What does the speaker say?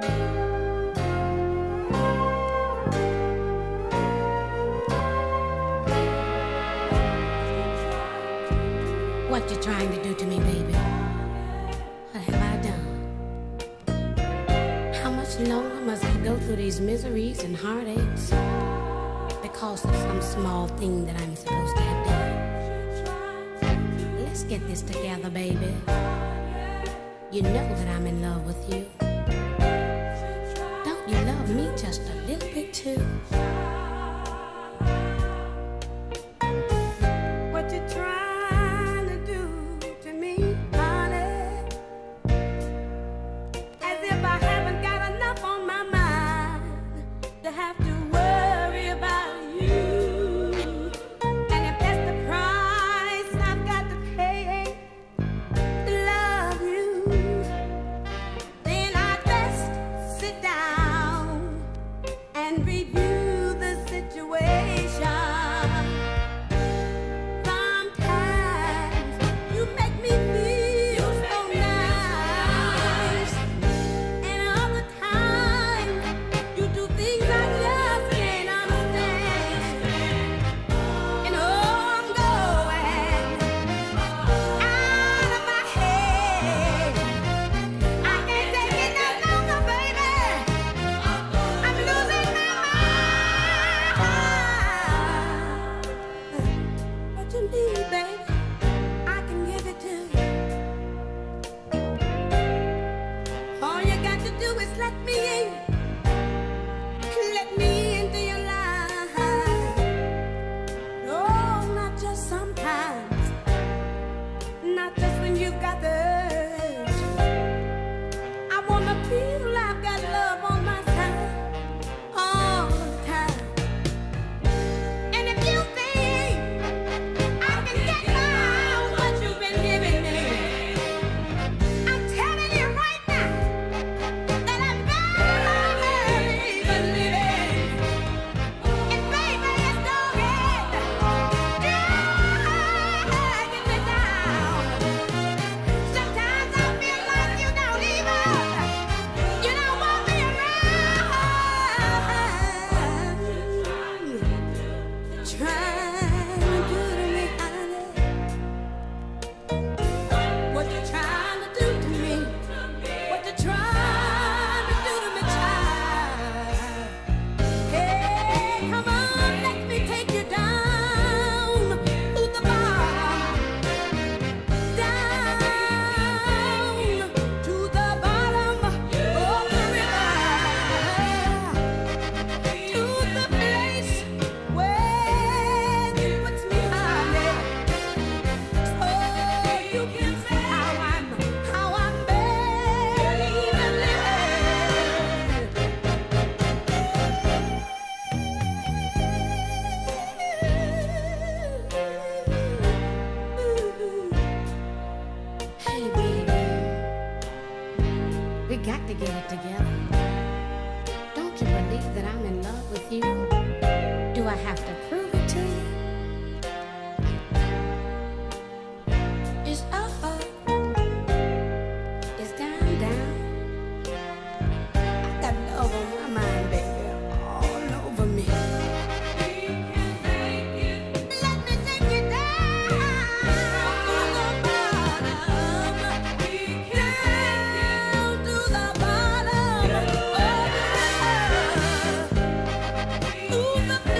What you trying to do to me, baby? What have I done? How much longer must I go through these miseries and heartaches because of some small thing that I'm supposed to have done? Let's get this together, baby. You know that I'm in love with you me just a little bit too. review. got to get it together. Don't you believe that I'm in love with you? Do I have to prove it? move the